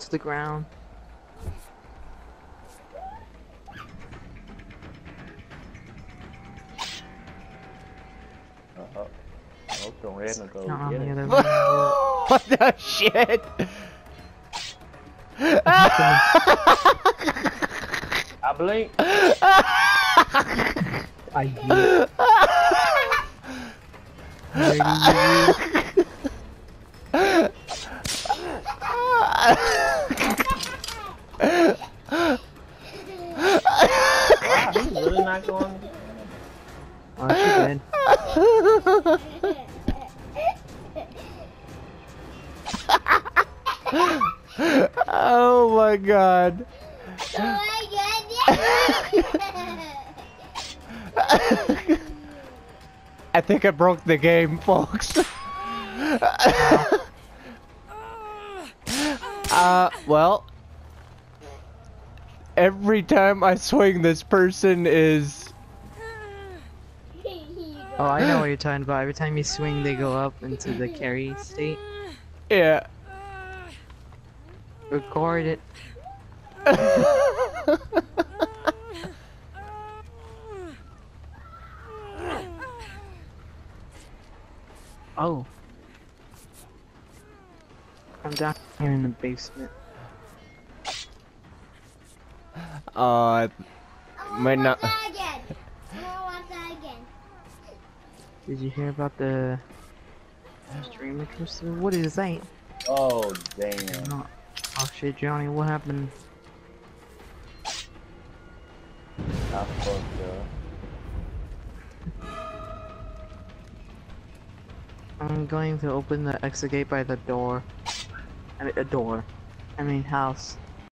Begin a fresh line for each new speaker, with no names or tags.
to the ground.
Uh-oh. Oh, don't red go
Not on the other one.
what the shit?
I blink.
I do.
Wow, he's really not going.
Oh, she did.
oh my god. I think I broke the game, folks. uh, well. Every time I swing, this person is.
Oh, I know what you're talking about. Every time you swing, they go up into the carry state.
Yeah.
Record it. Oh. I'm down here in the basement.
Uh, might not.
Did you hear about the streamer Crystal? What is that?
Oh, damn.
Oh, oh shit, Johnny, what happened?
I fucked up.
I'm going to open the exit gate by the door. I mean, a door. I mean, house.